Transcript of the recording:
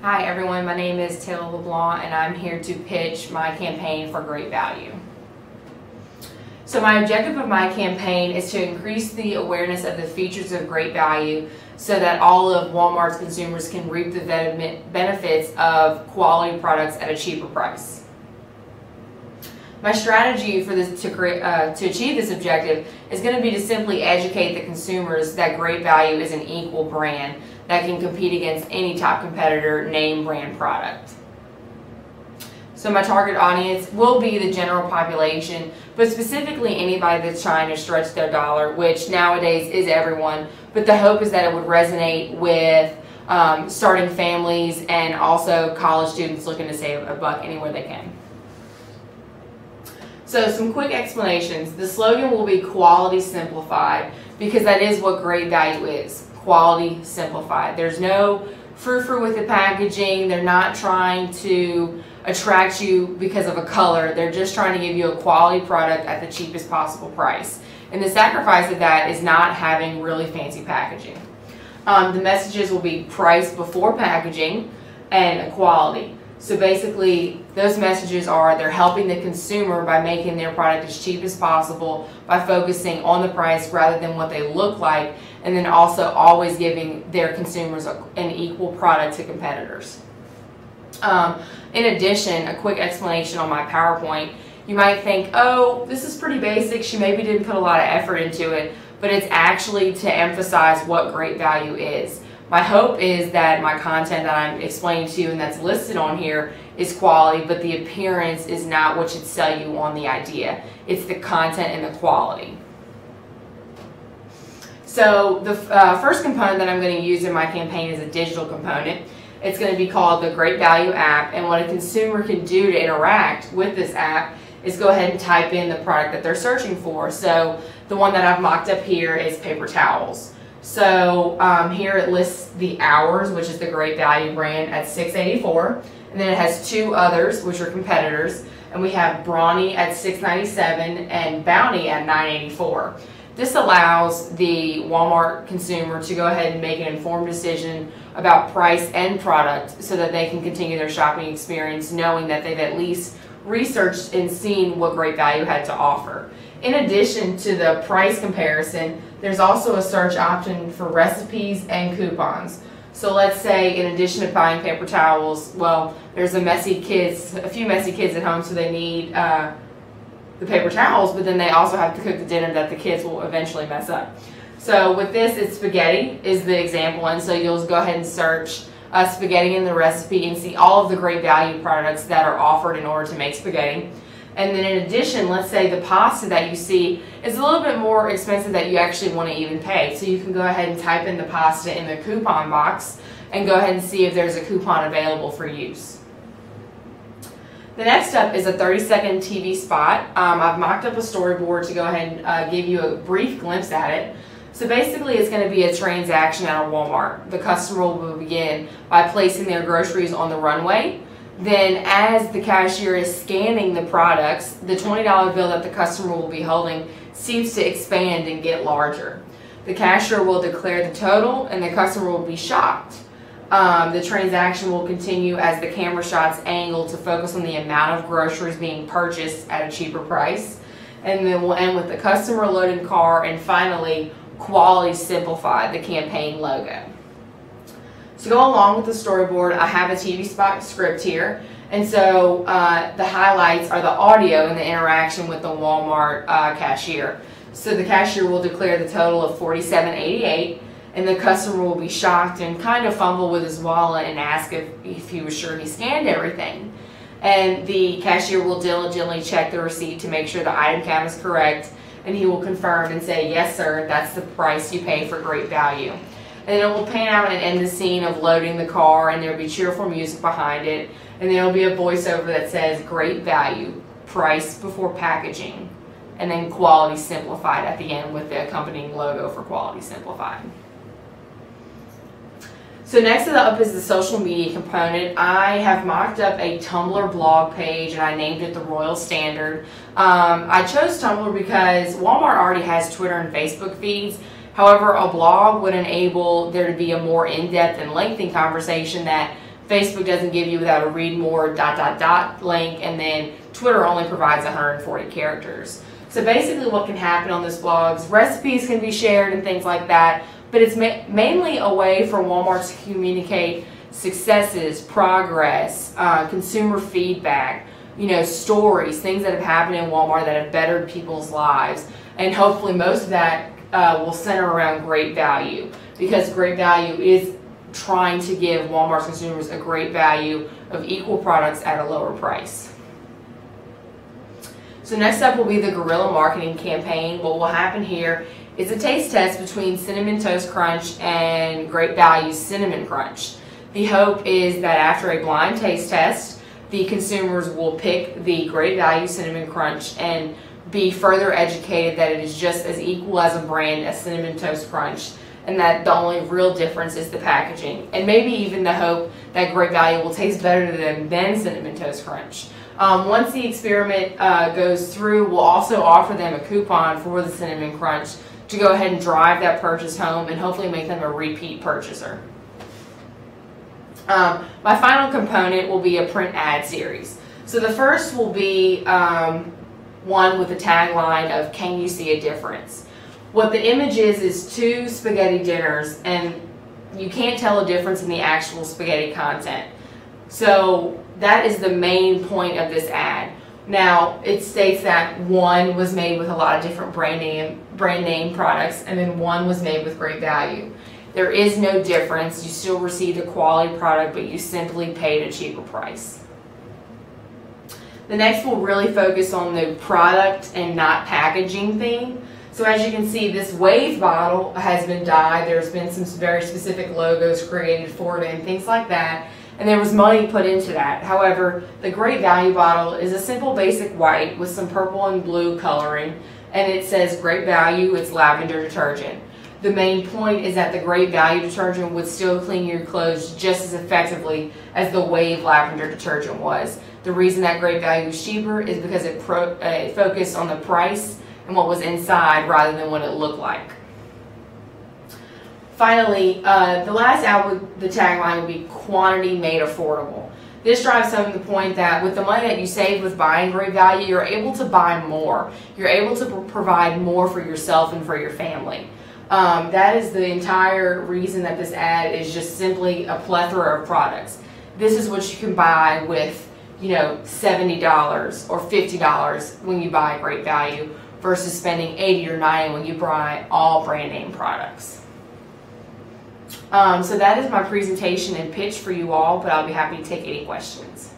Hi everyone, my name is Taylor LeBlanc and I'm here to pitch my campaign for Great Value. So my objective of my campaign is to increase the awareness of the features of Great Value so that all of Walmart's consumers can reap the benefits of quality products at a cheaper price. My strategy for this to, create, uh, to achieve this objective is going to be to simply educate the consumers that Great Value is an equal brand that can compete against any top competitor name brand product. So my target audience will be the general population, but specifically anybody that's trying to stretch their dollar, which nowadays is everyone. But the hope is that it would resonate with um, starting families and also college students looking to save a buck anywhere they can. So some quick explanations. The slogan will be quality simplified because that is what great value is. Quality simplified. There's no frou-frou with the packaging. They're not trying to attract you because of a color. They're just trying to give you a quality product at the cheapest possible price. And the sacrifice of that is not having really fancy packaging. Um, the messages will be price before packaging and quality. So basically, those messages are they're helping the consumer by making their product as cheap as possible by focusing on the price rather than what they look like, and then also always giving their consumers an equal product to competitors. Um, in addition, a quick explanation on my PowerPoint. You might think, oh, this is pretty basic. She maybe didn't put a lot of effort into it, but it's actually to emphasize what great value is. My hope is that my content that I'm explaining to you and that's listed on here is quality, but the appearance is not what should sell you on the idea. It's the content and the quality. So the uh, first component that I'm going to use in my campaign is a digital component. It's going to be called the Great Value app, and what a consumer can do to interact with this app is go ahead and type in the product that they're searching for. So the one that I've mocked up here is paper towels. So um, here it lists the hours, which is the Great Value brand at 684, and then it has two others, which are competitors, and we have Brawny at 697 and Bounty at 984. This allows the Walmart consumer to go ahead and make an informed decision about price and product so that they can continue their shopping experience knowing that they've at least researched and seen what Great Value had to offer. In addition to the price comparison, there's also a search option for recipes and coupons. So let's say in addition to buying paper towels, well, there's a messy kids, a few messy kids at home, so they need uh, the paper towels, but then they also have to cook the dinner that the kids will eventually mess up. So with this, it's spaghetti is the example, and so you'll go ahead and search uh, spaghetti in the recipe and see all of the great value products that are offered in order to make spaghetti. And then in addition, let's say the pasta that you see is a little bit more expensive that you actually want to even pay. So you can go ahead and type in the pasta in the coupon box and go ahead and see if there's a coupon available for use. The next step is a 30 second TV spot. Um, I've mocked up a storyboard to go ahead and uh, give you a brief glimpse at it. So basically it's going to be a transaction at a Walmart. The customer will begin by placing their groceries on the runway then as the cashier is scanning the products, the $20 bill that the customer will be holding seems to expand and get larger. The cashier will declare the total and the customer will be shocked. Um, the transaction will continue as the camera shots angle to focus on the amount of groceries being purchased at a cheaper price. And then we'll end with the customer loading car and finally quality simplified, the campaign logo. To go along with the storyboard, I have a TV spot script here. And so uh, the highlights are the audio and the interaction with the Walmart uh, cashier. So the cashier will declare the total of $47.88 and the customer will be shocked and kind of fumble with his wallet and ask if, if he was sure he scanned everything. And the cashier will diligently check the receipt to make sure the item count is correct and he will confirm and say, yes sir, that's the price you pay for great value and it will pan out and end the scene of loading the car and there'll be cheerful music behind it and there'll be a voiceover that says great value, price before packaging, and then quality simplified at the end with the accompanying logo for quality simplified. So next up is the social media component. I have mocked up a Tumblr blog page and I named it the Royal Standard. Um, I chose Tumblr because Walmart already has Twitter and Facebook feeds, However, a blog would enable there to be a more in-depth and lengthy conversation that Facebook doesn't give you without a read more dot dot dot link, and then Twitter only provides 140 characters. So basically what can happen on this blogs, recipes can be shared and things like that, but it's ma mainly a way for Walmart to communicate successes, progress, uh, consumer feedback, you know, stories, things that have happened in Walmart that have bettered people's lives. And hopefully most of that uh, will center around great value because great value is trying to give Walmart consumers a great value of equal products at a lower price. So next up will be the guerrilla marketing campaign. What will happen here is a taste test between Cinnamon Toast Crunch and Great Value Cinnamon Crunch. The hope is that after a blind taste test, the consumers will pick the Great Value Cinnamon Crunch and be further educated that it is just as equal as a brand as Cinnamon Toast Crunch and that the only real difference is the packaging. And maybe even the hope that Great Value will taste better to them than Cinnamon Toast Crunch. Um, once the experiment uh, goes through, we'll also offer them a coupon for the Cinnamon Crunch to go ahead and drive that purchase home and hopefully make them a repeat purchaser. Um, my final component will be a print ad series. So the first will be um, one with a tagline of, can you see a difference? What the image is, is two spaghetti dinners, and you can't tell a difference in the actual spaghetti content. So that is the main point of this ad. Now, it states that one was made with a lot of different brand name, brand name products, and then one was made with great value. There is no difference. You still received a quality product, but you simply paid a cheaper price. The next will really focus on the product and not packaging theme. So as you can see, this wave bottle has been dyed. There's been some very specific logos created for it and things like that. And there was money put into that. However, the Great Value bottle is a simple basic white with some purple and blue coloring. And it says Great Value, it's lavender detergent. The main point is that the Great Value detergent would still clean your clothes just as effectively as the Wave lavender detergent was. The reason that Great Value is cheaper is because it, pro, uh, it focused on the price and what was inside rather than what it looked like. Finally, uh, the last would, the tagline would be quantity made affordable. This drives home the point that with the money that you save with buying great value, you're able to buy more. You're able to provide more for yourself and for your family. Um, that is the entire reason that this ad is just simply a plethora of products. This is what you can buy with, you know, $70 or $50 when you buy great value versus spending 80 or 90 when you buy all brand name products. Um, so that is my presentation and pitch for you all, but I'll be happy to take any questions.